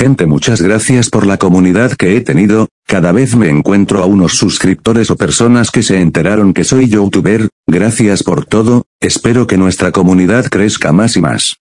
Gente muchas gracias por la comunidad que he tenido, cada vez me encuentro a unos suscriptores o personas que se enteraron que soy youtuber, gracias por todo, espero que nuestra comunidad crezca más y más.